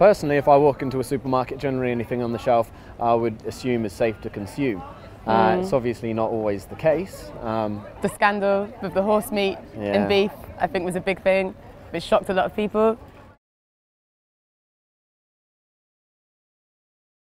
Personally, if I walk into a supermarket, generally anything on the shelf I would assume is safe to consume. Uh, Mm. it's obviously not always the case. Um, The scandal with the horse meat Yeah. and beef, I think, was a big thing, which shocked a lot of people.